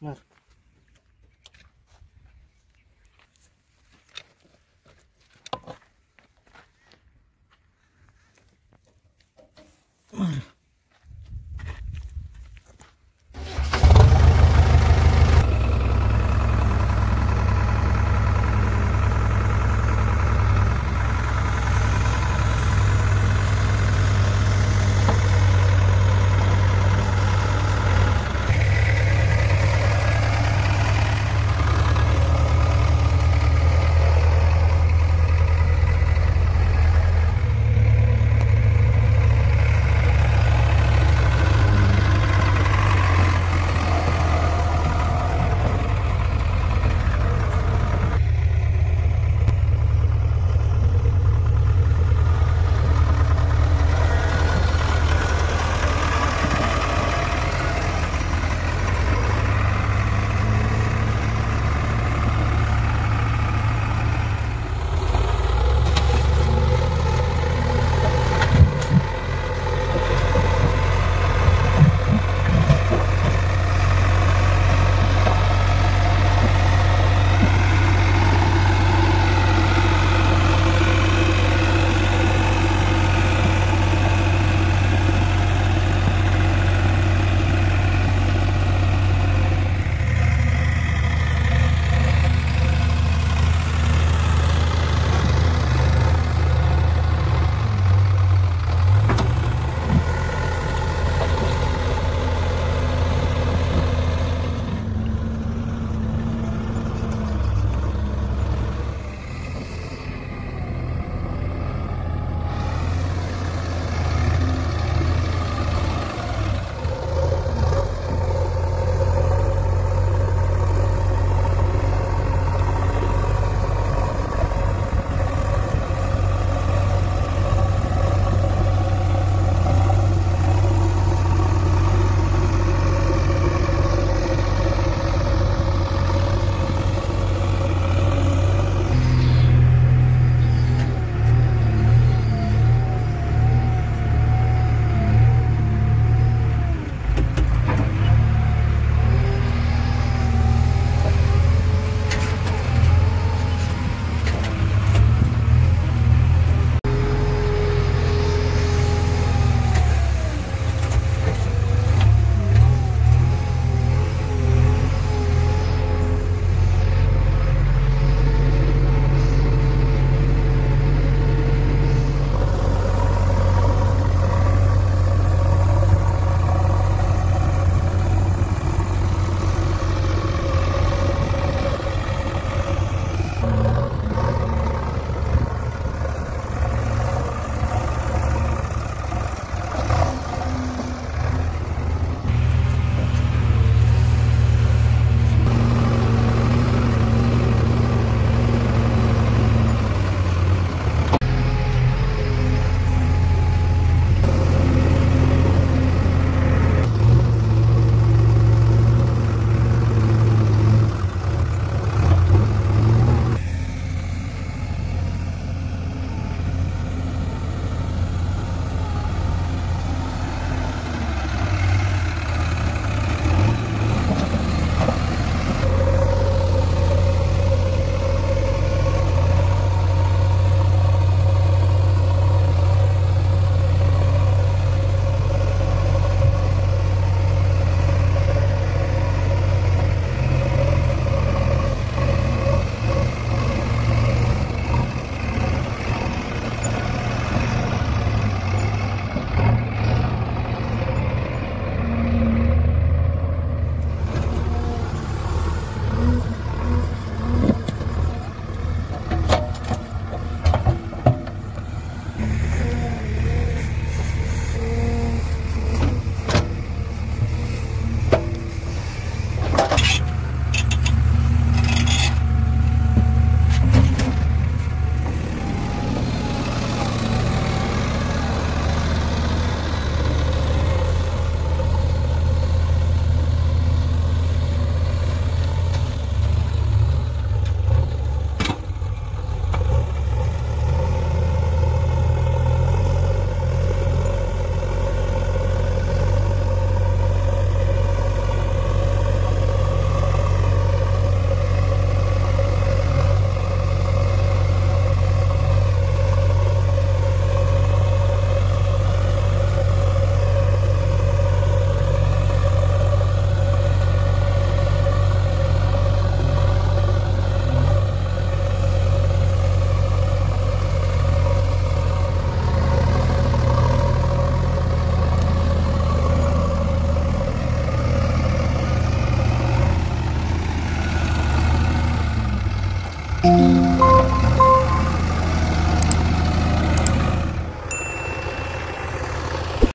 Нар.